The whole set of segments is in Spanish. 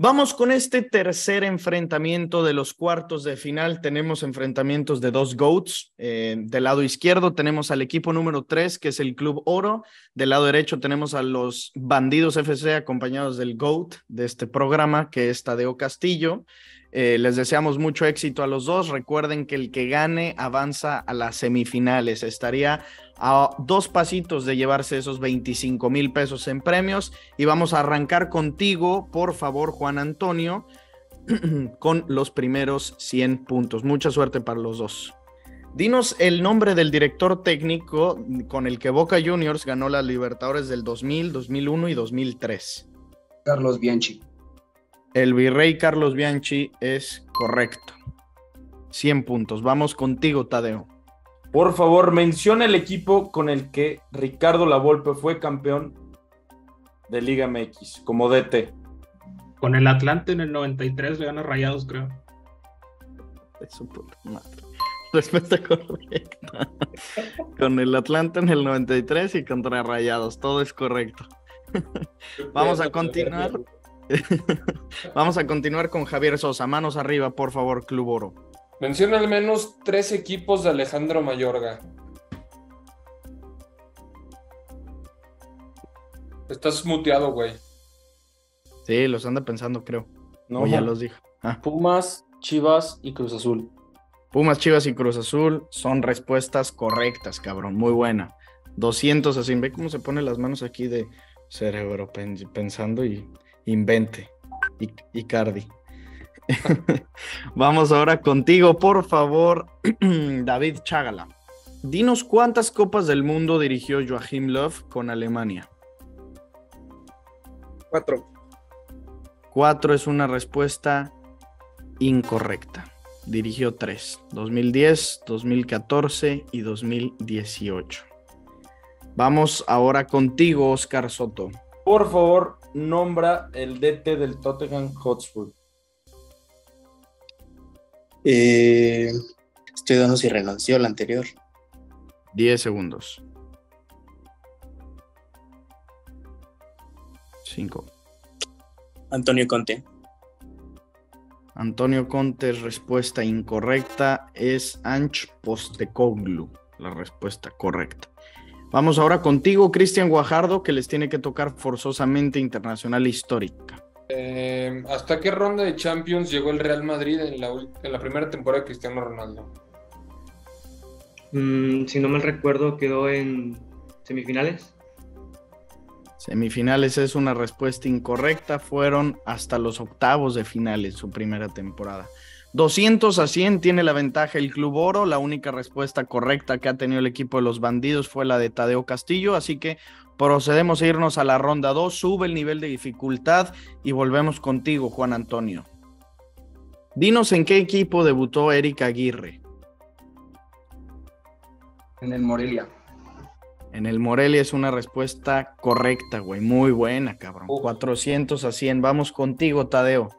Vamos con este tercer enfrentamiento de los cuartos de final. Tenemos enfrentamientos de dos GOATs. Eh, del lado izquierdo tenemos al equipo número tres, que es el Club Oro. Del lado derecho tenemos a los Bandidos FC, acompañados del GOAT de este programa, que es Tadeo Castillo. Eh, les deseamos mucho éxito a los dos. Recuerden que el que gane avanza a las semifinales. Estaría a dos pasitos de llevarse esos 25 mil pesos en premios. Y vamos a arrancar contigo, por favor, Juan Antonio, con los primeros 100 puntos. Mucha suerte para los dos. Dinos el nombre del director técnico con el que Boca Juniors ganó las Libertadores del 2000, 2001 y 2003. Carlos Bianchi. El virrey Carlos Bianchi es correcto. 100 puntos. Vamos contigo, Tadeo. Por favor, menciona el equipo con el que Ricardo Lavolpe fue campeón de Liga MX como DT. Con el Atlante en el 93 le gana Rayados, creo. Es madre. Respuesta correcta. con el Atlante en el 93 y contra Rayados. Todo es correcto. Vamos a continuar. Vamos a continuar con Javier Sosa. Manos arriba, por favor, Club Oro. Menciona al menos tres equipos de Alejandro Mayorga. Estás muteado, güey. Sí, los anda pensando, creo. No, ya los dijo. Ah. Pumas, Chivas y Cruz Azul. Pumas, Chivas y Cruz Azul son respuestas correctas, cabrón. Muy buena. 200 así. Ve cómo se pone las manos aquí de cerebro pensando y invente. Y, Cardi. Vamos ahora contigo, por favor, David Chagala. Dinos cuántas copas del mundo dirigió Joachim Löw con Alemania. Cuatro. Cuatro es una respuesta incorrecta. Dirigió tres, 2010, 2014 y 2018. Vamos ahora contigo, Oscar Soto. Por favor, nombra el DT del Tottenham Hotspur. Eh, estoy dando si renunció al anterior. 10 segundos. 5. Antonio Conte. Antonio Conte, respuesta incorrecta, es Anch Postecoglu, la respuesta correcta. Vamos ahora contigo, Cristian Guajardo, que les tiene que tocar forzosamente internacional histórica. Eh, ¿Hasta qué ronda de Champions llegó el Real Madrid en la, primera temporada de Cristiano Ronaldo? Mm, si no me recuerdo, quedó en semifinales. Semifinales es una respuesta incorrecta, fueron hasta los octavos de finales su primera temporada. 200 a 100 tiene la ventaja el Club Oro. La única respuesta correcta que ha tenido el equipo de los bandidos fue la de Tadeo Castillo. Así que procedemos a irnos a la ronda 2. Sube el nivel de dificultad y volvemos contigo, Juan Antonio. Dinos en qué equipo debutó Erika Aguirre. En el Morelia. En el Morelia es una respuesta correcta, güey. Muy buena, cabrón. 400 a 100. Vamos contigo, Tadeo.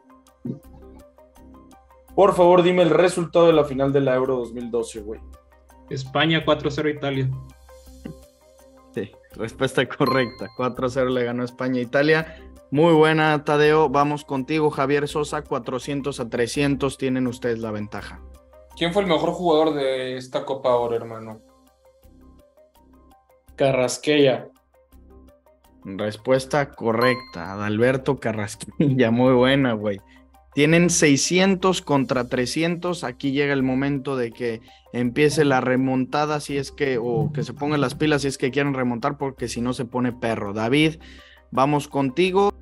Por favor, dime el resultado de la final de la Euro 2012, güey. España 4-0 Italia. Sí, respuesta correcta. 4-0 le ganó España a Italia. Muy buena, Tadeo. Vamos contigo, Javier Sosa. 400 a 300 tienen ustedes la ventaja. ¿Quién fue el mejor jugador de esta Copa ahora, hermano? Carrasquella. Respuesta correcta. Adalberto Carrasquilla. Muy buena, güey. Tienen 600 contra 300. Aquí llega el momento de que empiece la remontada, si es que, o que se pongan las pilas si es que quieren remontar, porque si no se pone perro. David, vamos contigo.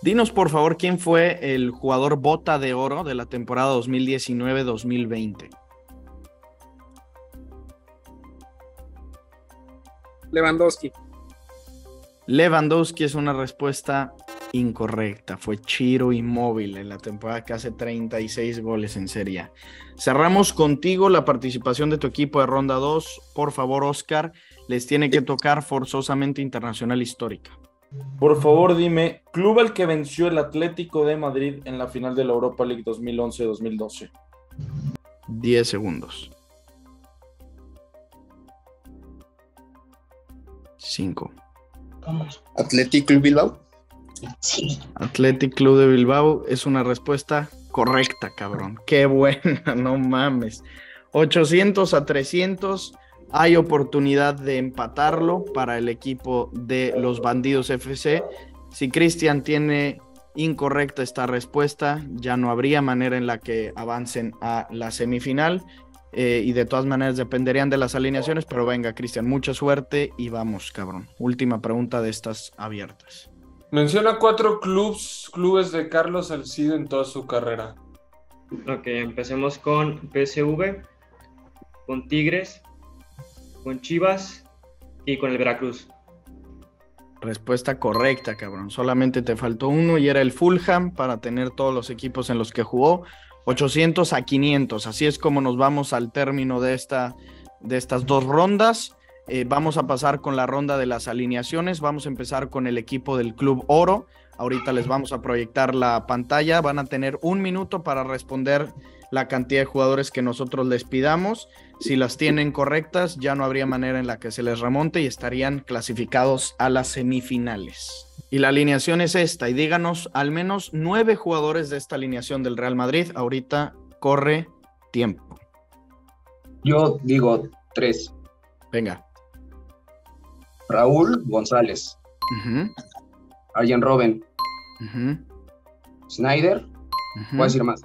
Dinos por favor quién fue el jugador bota de oro de la temporada 2019-2020. Lewandowski. Lewandowski es una respuesta incorrecta. Fue Chiro Inmóvil en la temporada que hace 36 goles en Serie Cerramos contigo la participación de tu equipo de ronda 2. Por favor, Oscar, les tiene que tocar forzosamente Internacional Histórica. Por favor, dime, club al que venció el Atlético de Madrid en la final de la Europa League 2011-2012. 10 segundos. 5. Atlético Bilbao. Sí. Athletic Club de Bilbao es una respuesta correcta, cabrón. Qué buena, no mames. 800 a 300. Hay oportunidad de empatarlo para el equipo de los Bandidos FC. Si Cristian tiene incorrecta esta respuesta, ya no habría manera en la que avancen a la semifinal. eh, y de todas maneras dependerían de las alineaciones, pero venga, Cristian, mucha suerte y vamos, cabrón. Última pregunta de estas abiertas. Menciona cuatro clubs, clubes de Carlos Salcido en toda su carrera. Ok, empecemos con PSV, con Tigres, con Chivas y con el Veracruz. Respuesta correcta, cabrón. Solamente te faltó uno y era el Fulham para tener todos los equipos en los que jugó. 800 a 500. Así es como nos vamos al término de, esta, de estas dos rondas. Eh, vamos a pasar con la ronda de las alineaciones. Vamos a empezar con el equipo del Club Oro. Ahorita les vamos a proyectar la pantalla. Van a tener un minuto para responder la cantidad de jugadores que nosotros les pidamos. Si las tienen correctas, ya no habría manera en la que se les remonte y estarían clasificados a las semifinales. Y la alineación es esta. Y díganos al menos nueve jugadores de esta alineación del Real Madrid. Ahorita corre tiempo. Yo digo tres. Venga. Raúl González, Ujú, Arjen Robben, ujú, Snyder, ujú. voy a decir más.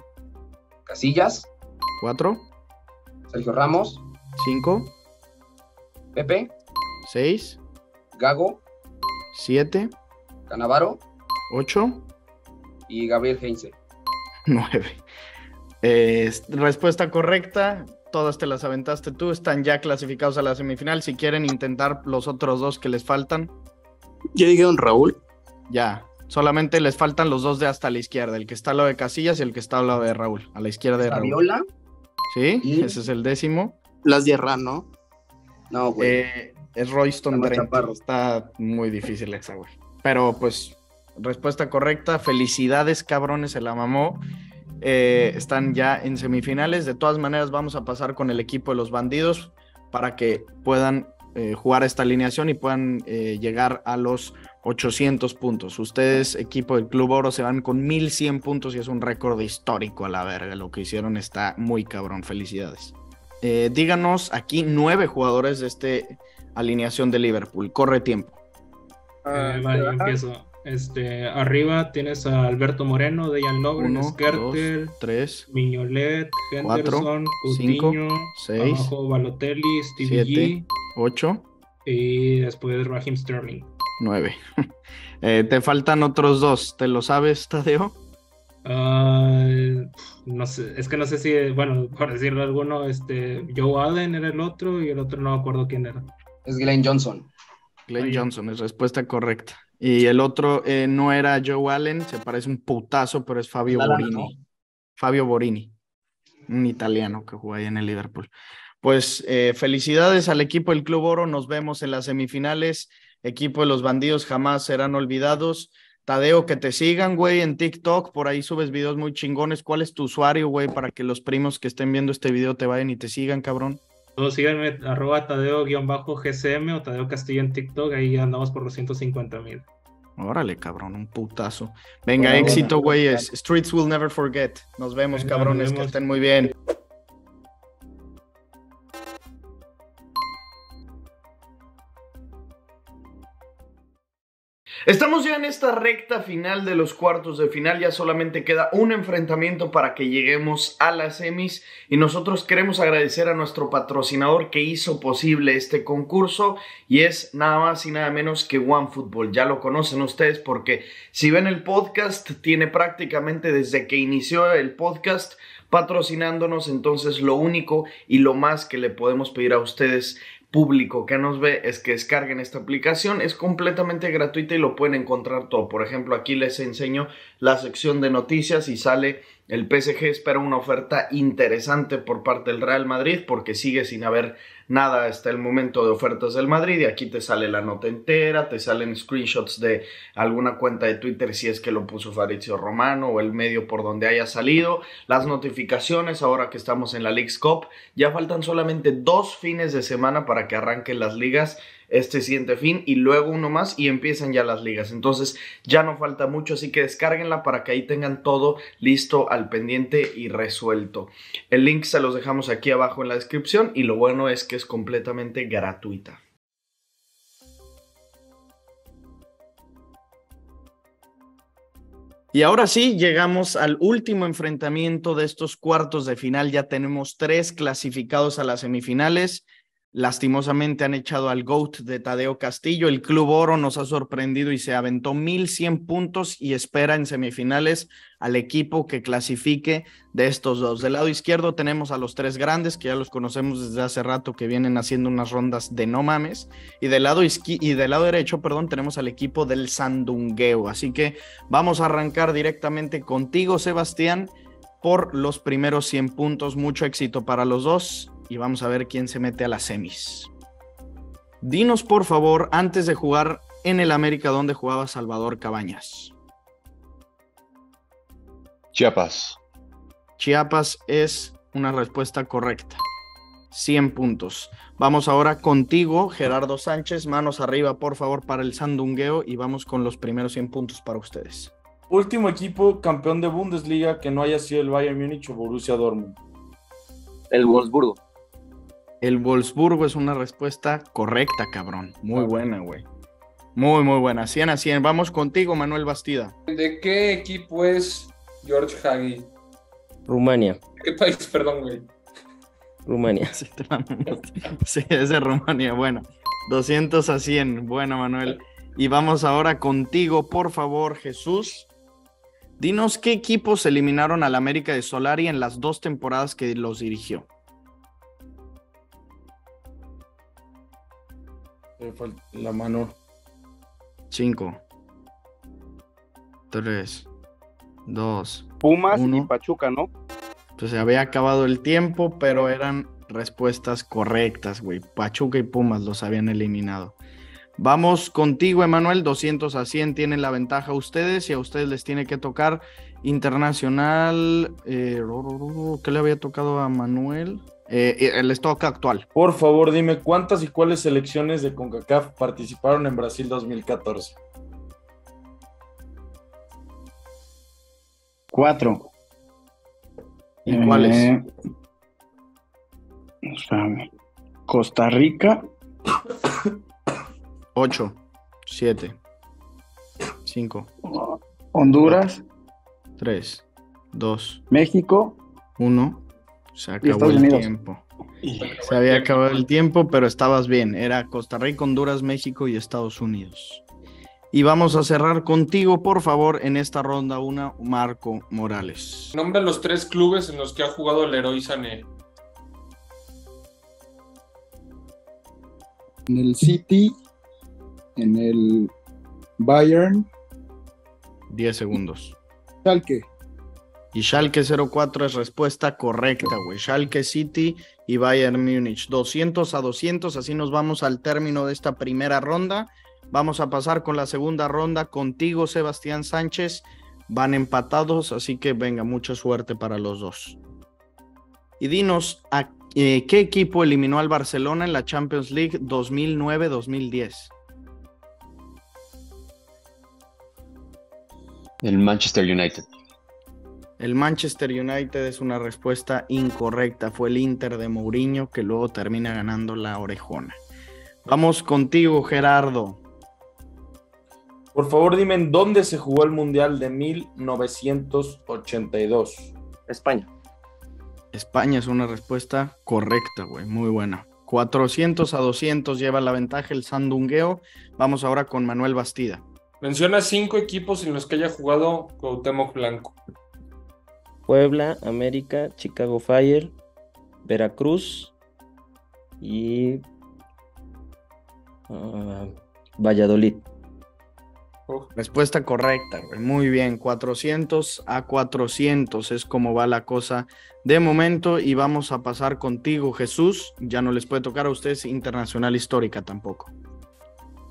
Casillas, Cuatro, Sergio Ramos, cinco, Pepe, seis, Gago, siete, Canavaro. Ocho, y Gabriel Heinze. nueve. Eh, respuesta correcta. Todas te las aventaste tú. Están ya clasificados a la semifinal. Si quieren intentar los otros dos que les faltan, Yo dije Don Raúl. ya. Solamente les faltan los dos de hasta la izquierda. El que está al lado de Casillas y el que está al lado de Raúl. A la izquierda de Raúl. Fabiola. Sí, Y- ese es el décimo. Las de ¿no? No, güey. Eh, es Royston. Está muy difícil esa, güey. Pero pues, respuesta correcta. Felicidades, cabrones, se la mamó. Eh, están ya en semifinales. De todas maneras, vamos a pasar con el equipo de los bandidos para que puedan eh, jugar esta alineación y puedan eh, llegar a los 800 puntos. Ustedes, equipo del Club Oro, se van con 1100 puntos y es un récord histórico a la verga. Lo que hicieron está muy cabrón. Felicidades. Eh, díganos aquí nueve jugadores de este alineación de Liverpool. Corre tiempo. Ah, vale, empiezo. Este, arriba tienes a Alberto Moreno, Dejan Lovren, Uno, Skertel, dos, tres, Miñolet, cuatro, Henderson, cinco, Coutinho, seis, abajo Balotelli, Stevie siete. G ocho, y después Raheem Sterling. nueve. Eh, te faltan otros dos. ¿Te lo sabes, Tadeo? Ah, no sé, es que no sé si, bueno, por decirlo alguno, este, Joe Allen era el otro y el otro no me acuerdo quién era. Es Glenn Johnson. Glenn Oye. Johnson es respuesta correcta. Y el otro eh, no era Joe Allen, se parece un putazo, pero es Fabio Borini. Fabio Borini, un italiano que juega ahí en el Liverpool. Pues eh, felicidades al equipo del Club Oro, nos vemos en las semifinales. Equipo de los bandidos jamás serán olvidados. Tadeo, que te sigan, güey, en TikTok, por ahí subes videos muy chingones. ¿Cuál es tu usuario, güey, para que los primos que estén viendo este video te vayan y te sigan, cabrón? Todos síganme, arroba Tadeo-GCM o Tadeo Castillo en TikTok, ahí andamos por los 150 mil. Órale, cabrón, un putazo. Venga, Bueno, éxito, bueno. güeyes. Streets will never forget. Nos vemos, Venga, cabrones, nos que estén muy bien. Estamos ya en esta recta final de los cuartos de final, ya solamente queda un enfrentamiento para que lleguemos a las semis y nosotros queremos agradecer a nuestro patrocinador que hizo posible este concurso y es nada más y nada menos que OneFootball. Ya lo conocen ustedes porque si ven el podcast tiene prácticamente desde que inició el podcast patrocinándonos, entonces lo único y lo más que le podemos pedir a ustedes público que nos ve es que descarguen esta aplicación. Es completamente gratuita y lo pueden encontrar todo. Por ejemplo, aquí les enseño la sección de noticias y sale el PSG espera una oferta interesante por parte del Real Madrid porque sigue sin haber nada hasta el momento de ofertas del Madrid y aquí te sale la nota entera, te salen screenshots de alguna cuenta de Twitter si es que lo puso Fabrizio Romano o el medio por donde haya salido, las notificaciones ahora que estamos en la Leagues Cup, ya faltan solamente dos fines de semana para que arranquen las ligas este siguiente fin y luego uno más y empiezan ya las ligas. Entonces ya no falta mucho, así que descárguenla para que ahí tengan todo listo al pendiente y resuelto. El link se los dejamos aquí abajo en la descripción y lo bueno es que es completamente gratuita. Y ahora sí, llegamos al último enfrentamiento de estos cuartos de final. Ya tenemos tres clasificados a las semifinales. Lastimosamente han echado al GOAT de Tadeo Castillo. El Club Oro nos ha sorprendido y se aventó 1100 puntos y espera en semifinales al equipo que clasifique de estos dos. Del lado izquierdo tenemos a los tres grandes que ya los conocemos desde hace rato que vienen haciendo unas rondas de no mames. Y del lado, y del lado derecho, perdón, tenemos al equipo del Sandungueo. Así que vamos a arrancar directamente contigo, Sebastián, por los primeros 100 puntos. Mucho éxito para los dos y vamos a ver quién se mete a las semis. Dinos por favor, antes de jugar en el América, ¿dónde jugaba Salvador Cabañas? Chiapas. Chiapas es una respuesta correcta. 100 puntos. Vamos ahora contigo, Gerardo Sánchez. Manos arriba, por favor, para el sandungueo y vamos con los primeros 100 puntos para ustedes. Último equipo campeón de Bundesliga que no haya sido el Bayern Múnich o Borussia Dortmund. El Wolfsburgo. El Wolfsburgo es una respuesta correcta, cabrón. Muy buena, güey. Muy, muy buena. 100 a 100. Vamos contigo, Manuel Bastida. ¿De qué equipo es George Hagi? Rumania. ¿Qué país? Perdón, güey. Rumania. Sí, es de Rumania. Bueno, 200 a 100. Bueno, Manuel. Y vamos ahora contigo, por favor, Jesús. Dinos qué equipos eliminaron al América de Solari en las dos temporadas que los dirigió. La mano. 5, 3, 2. Pumas y Pachuca, ¿no? Pues se había acabado el tiempo, pero eran respuestas correctas, güey. Pachuca y Pumas los habían eliminado. Vamos contigo, Emanuel. 200 a 100 tienen la ventaja ustedes y a ustedes les tiene que tocar internacional. Eh, ¿Qué le había tocado a Manuel? Eh, el stock actual. Por favor, dime cuántas y cuáles selecciones de CONCACAF participaron en Brasil 2014. Cuatro. ¿Y cuáles? Eh, Costa Rica. Ocho, siete, cinco. Honduras. Tres, dos. México. Uno. Se acabó el tiempo. Se había acabado el tiempo, pero estabas bien. Era Costa Rica, Honduras, México y Estados Unidos. Y vamos a cerrar contigo, por favor, en esta ronda una, Marco Morales. Nombra los tres clubes en los que ha jugado el héroe Sané. En el City, en el Bayern. 10 segundos. Schalke. Y Schalke 04 es respuesta correcta, güey. Schalke City y Bayern Múnich. 200 a 200, así nos vamos al término de esta primera ronda. Vamos a pasar con la segunda ronda contigo, Sebastián Sánchez. Van empatados, así que venga, mucha suerte para los dos. Y dinos, ¿a eh, qué equipo eliminó al Barcelona en la Champions League 2009-2010? El Manchester United. El Manchester United es una respuesta incorrecta. Fue el Inter de Mourinho que luego termina ganando la orejona. Vamos contigo, Gerardo. Por favor, dime en dónde se jugó el Mundial de 1982. España. España es una respuesta correcta, güey. Muy buena. 400 a 200 lleva la ventaja el Sandungueo. Vamos ahora con Manuel Bastida. Menciona cinco equipos en los que haya jugado Cuauhtémoc Blanco. Puebla, América, Chicago Fire, Veracruz y uh, Valladolid. Respuesta correcta. Muy bien, 400 a 400 es como va la cosa de momento y vamos a pasar contigo, Jesús. Ya no les puede tocar a ustedes internacional histórica tampoco.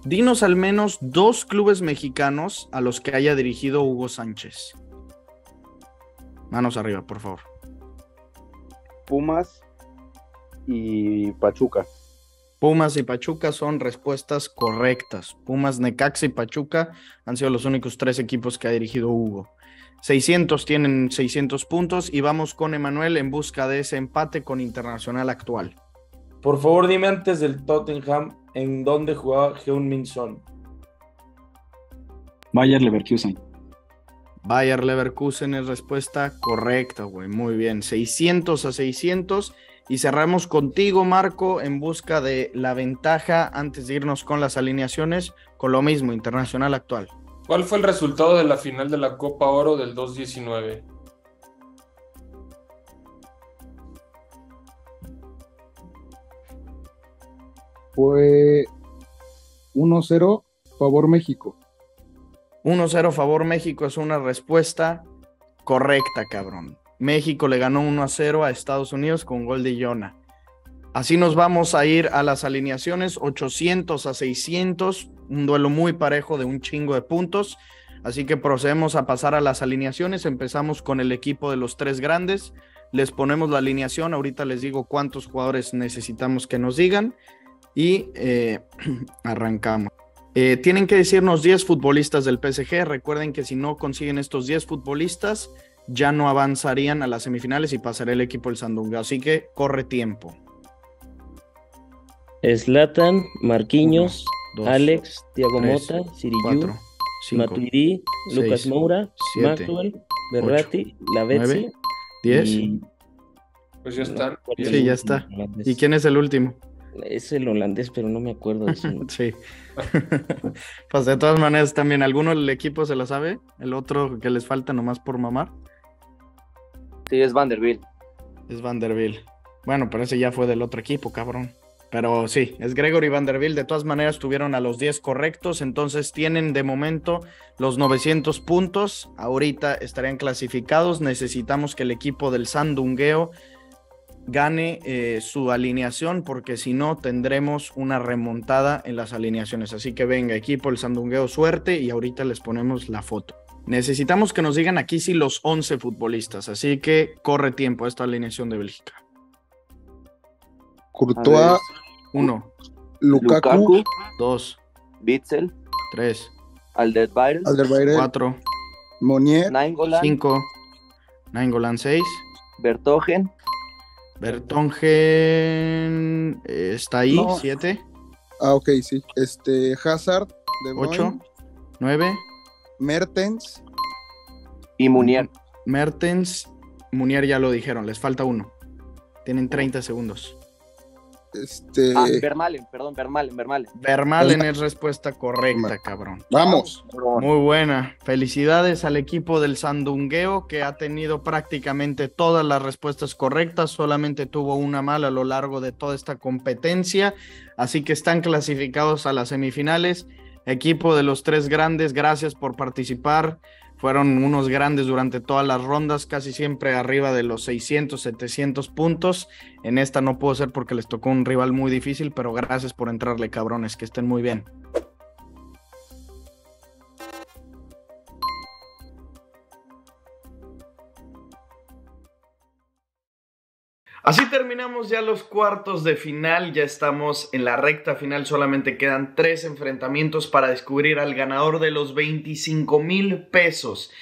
Dinos al menos dos clubes mexicanos a los que haya dirigido Hugo Sánchez. Manos arriba, por favor. Pumas y Pachuca. Pumas y Pachuca son respuestas correctas. Pumas, Necaxa y Pachuca han sido los únicos tres equipos que ha dirigido Hugo. 600 tienen 600 puntos y vamos con Emanuel en busca de ese empate con Internacional actual. Por favor, dime antes del Tottenham en dónde jugaba Heung-Min Son. Bayer Leverkusen. Bayer Leverkusen es respuesta correcta, güey. Muy bien. 600 a 600. Y cerramos contigo, Marco, en busca de la ventaja antes de irnos con las alineaciones, con lo mismo, internacional actual. ¿Cuál fue el resultado de la final de la Copa Oro del 2-19? Fue 1-0 favor México. 1-0 favor México es una respuesta correcta, cabrón. México le ganó 1-0 a Estados Unidos con gol de Yona. Así nos vamos a ir a las alineaciones, 800 a 600, un duelo muy parejo de un chingo de puntos. Así que procedemos a pasar a las alineaciones. Empezamos con el equipo de los tres grandes. Les ponemos la alineación. Ahorita les digo cuántos jugadores necesitamos que nos digan. Y eh, arrancamos. Eh, tienen que decirnos 10 futbolistas del PSG. Recuerden que si no consiguen estos 10 futbolistas, ya no avanzarían a las semifinales y pasará el equipo del Sandunga. Así que corre tiempo. Slatan, Marquinhos, Dos, Alex, Thiago tres, Mota, cinco, Matuidi, Lucas seis, Moura, siete, Maxwell, Berratti, Lavezzi nueve, diez. y- Pues ya. Sí, el ya está. ¿Y quién es el último? Es el holandés, pero no me acuerdo de su nombre. Sí. pues de todas maneras, también alguno del equipo se lo sabe. El otro que les falta nomás por mamar Sí, es Vanderbilt. es Vanderbilt. Bueno, pero ese ya fue del otro equipo, cabrón. Pero sí, es Gregory Vanderbilt. De todas maneras, tuvieron a los 10 correctos. Entonces tienen de momento los 900 puntos. Ahorita estarían clasificados. Necesitamos que el equipo del Sandungueo gane eh, su alineación porque si no tendremos una remontada en las alineaciones. Así que venga, equipo el Sandungueo, suerte y ahorita les ponemos la foto. Necesitamos que nos digan aquí si los 11 futbolistas, así que corre tiempo esta alineación de Bélgica. Courtois, Uno, Lukaku, Lukaku, dos, Bitzel, tres, Alderweireld, Alderweireld, cuatro, Monier, Nainggolan, cinco, Nainggolan seis, Bertogen, Bertongen eh, está ahí, No. siete, ah, ok, sí. Este, Hazard, De Bruyne, ocho, nueve, Mertens, y Munier. Mertens, Munier ya lo dijeron, les falta uno. Tienen 30 segundos. Este, Ah, Vermalen, perdón, Vermalen, Vermalen. Vermalen es respuesta correcta, cabrón. vamos. Muy buena. Felicidades al equipo del Sandungueo que ha tenido prácticamente todas las respuestas correctas. Solamente tuvo una mala a lo largo de toda esta competencia. Así que están clasificados a las semifinales. Equipo de los tres grandes, gracias por participar. Fueron unos grandes durante todas las rondas, casi siempre arriba de los 600, 700 puntos. En esta no pudo ser porque les tocó un rival muy difícil, pero gracias por entrarle, cabrones, que estén muy bien. Así terminamos ya los cuartos de final, ya estamos en la recta final, solamente quedan tres enfrentamientos para descubrir al ganador de los 25 mil pesos.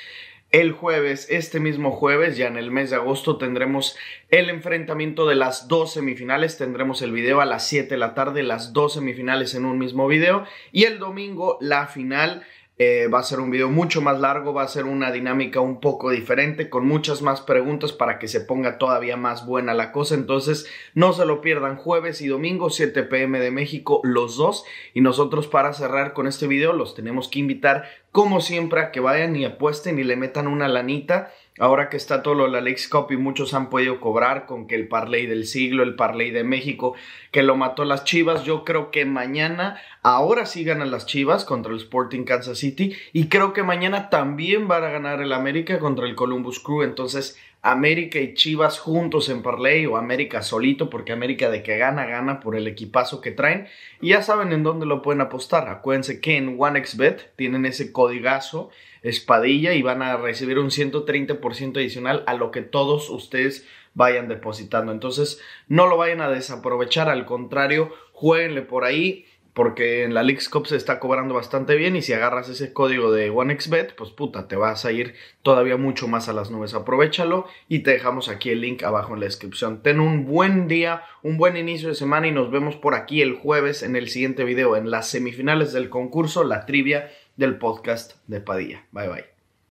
El jueves, este mismo jueves, ya en el mes de agosto, tendremos el enfrentamiento de las dos semifinales. Tendremos el video a las 7 de la tarde, las dos semifinales en un mismo video. Y el domingo, la final. Eh, va a ser un video mucho más largo, va a ser una dinámica un poco diferente, con muchas más preguntas para que se ponga todavía más buena la cosa. Entonces, no se lo pierdan jueves y domingo, 7 pm de México, los dos. Y nosotros para cerrar con este video, los tenemos que invitar, como siempre, a que vayan y apuesten y le metan una lanita. Ahora que está todo lo de la Lex Cup y muchos han podido cobrar con que el parlay del siglo, el parlay de México, que lo mató las Chivas, yo creo que mañana, ahora sí ganan las Chivas contra el Sporting Kansas City y creo que mañana también van a ganar el América contra el Columbus Crew, entonces América y Chivas juntos en parlay o América solito, porque América de que gana, gana por el equipazo que traen. Y ya saben en dónde lo pueden apostar. Acuérdense que en OneXBet tienen ese codigazo espadilla y van a recibir un 130% adicional a lo que todos ustedes vayan depositando. Entonces, no lo vayan a desaprovechar, al contrario, jueguenle por ahí porque en la Leagues Cup se está cobrando bastante bien y si agarras ese código de OneXBet, pues puta, te vas a ir todavía mucho más a las nubes. Aprovechalo y te dejamos aquí el link abajo en la descripción. Ten un buen día, un buen inicio de semana y nos vemos por aquí el jueves en el siguiente video, en las semifinales del concurso, la trivia del podcast de Padilla. Bye bye.